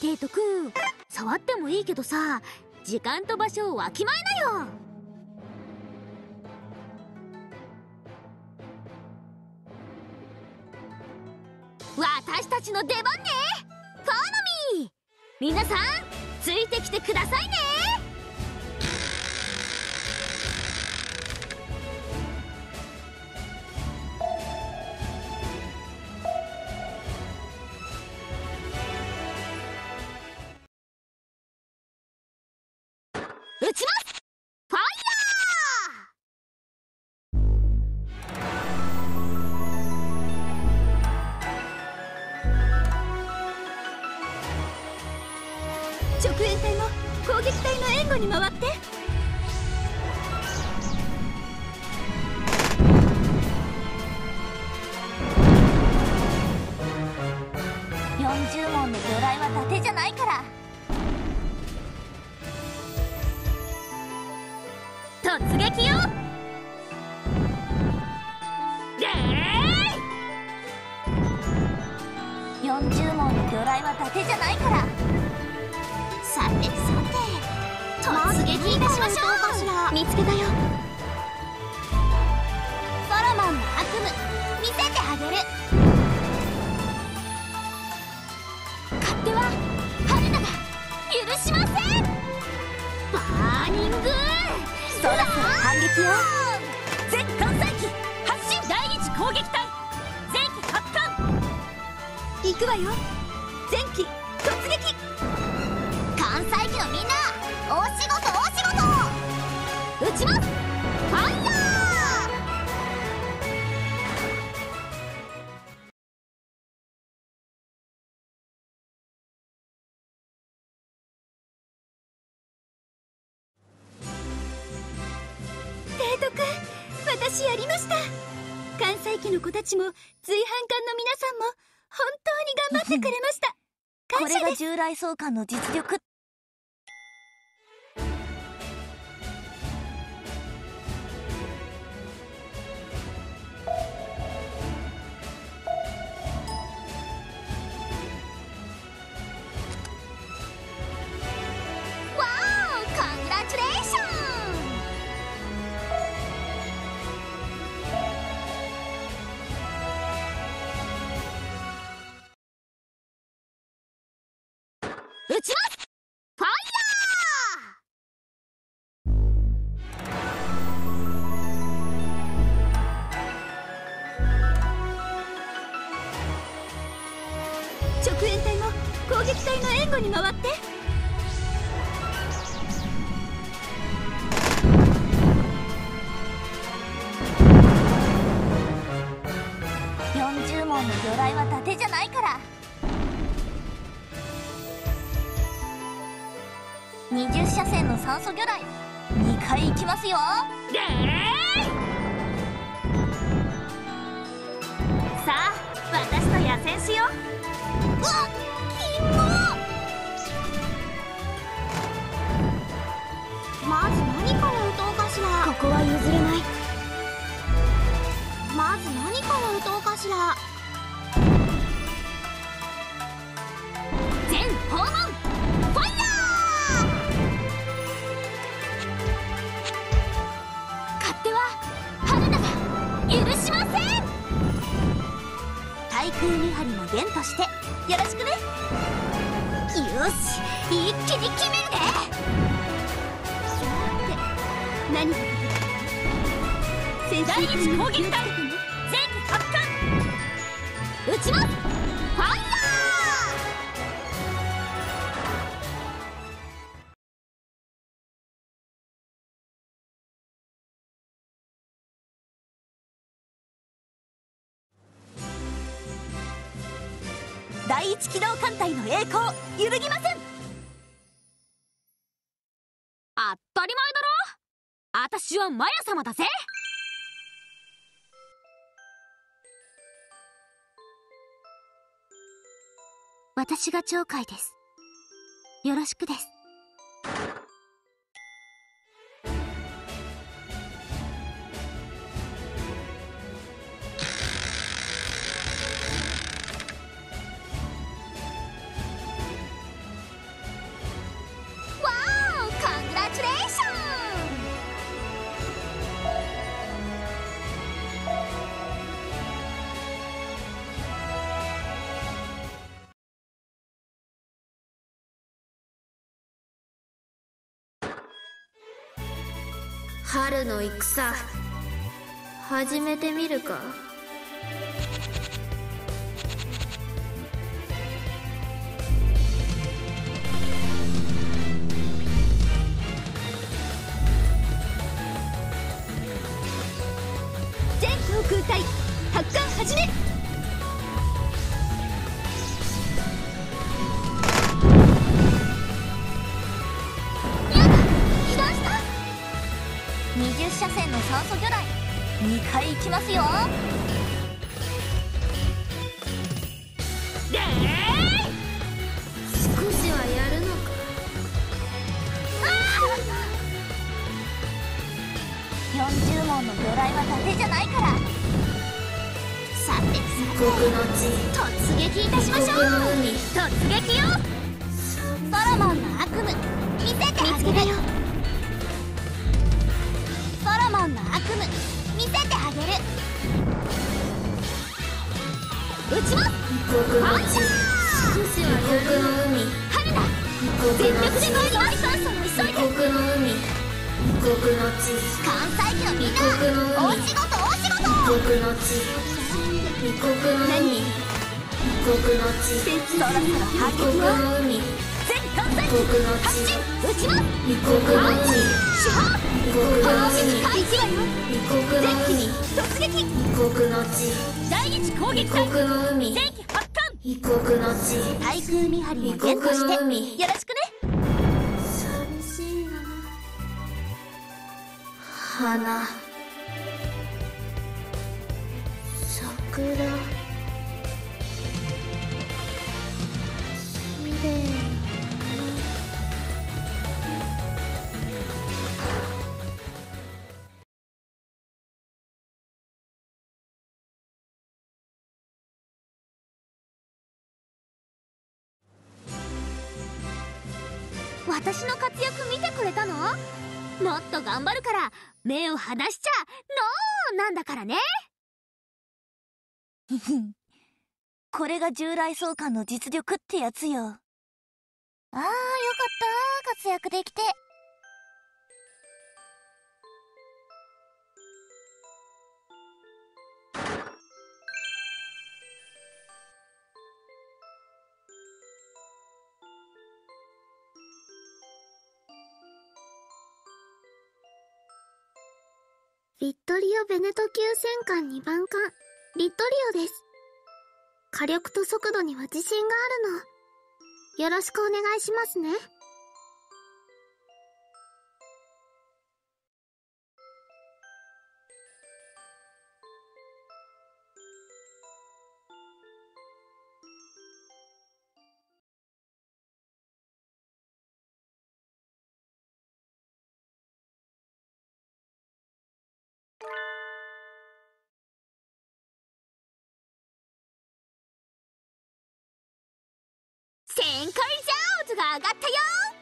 提督触ってもいいけどさ時間と場所をわきまえなよ。私たちの出番ね。フォーノミー皆さんついてきてくださいね。直縁隊も攻撃隊の援護に回って。40問の魚雷は伊達じゃないから。突撃よ！でー40問の魚雷は伊達じゃないから。てさて突撃いたしましょう。見つけたよソロモンの悪夢見せてあげる。勝手は春菜が許しません。バーニングそろそろ反撃よ。全艦載機発進第一攻撃隊前期発艦。行くわよ撃ちますファイヤ提督私やりました関西機の子たちも随伴艦の皆さんも本当に頑張ってくれましたこれが感謝です従来総監の実力わ撃隊の援護に回って。40問の魚雷は伊達じゃないから。20車線の酸素魚雷。2回行きますよ。でさあ私と野戦しよう。うわっ！何から撃とうかしら？ここは譲れない。まず何から撃とうかしら？全訪問！ファイヤー！勝手は春菜が許しません！対空見張りも伝としてよろしくね。よし一気に決めるね何？が第一攻撃隊気をつけてね前期発艦。撃ちます。ファイヤー。第一機動艦隊の栄光揺るぎません私はマヤ様だぜ。私が鳥海です。よろしくです。春の戦。始めてみるか。全航空隊発艦始め。酸素魚雷。2回行きますよ。でー！少しはやるのか。40門の魚雷は伊達じゃないから。さて異国の地突撃いたしましょう。突撃よ。ソロモンの悪夢。見せてあげるよソロモンの悪夢見せてあげる撃ちます異国の地少しはやるの海春だ全力で地参ります酸素を急い異で国の海異国の地関西機のみんな異国の海大仕事大仕事異国の地異国の海異国の地そろそろ反異国の海国機の発進地撃ちます異国の海四方異国の地異国の海異国の地第一攻異撃隊国の海前期発艦異国の地対空見張りも異国してよろしくね寂しいな花桜私の活躍見てくれたの？もっと頑張るから目を離しちゃノーなんだからね。これが従来相関の実力ってやつよ。ああよかった。活躍できて。リットリオ・ベネト級戦艦2番艦、リットリオです。火力と速度には自信があるの。よろしくお願いしますね。旋回ジャーズが上がったよ。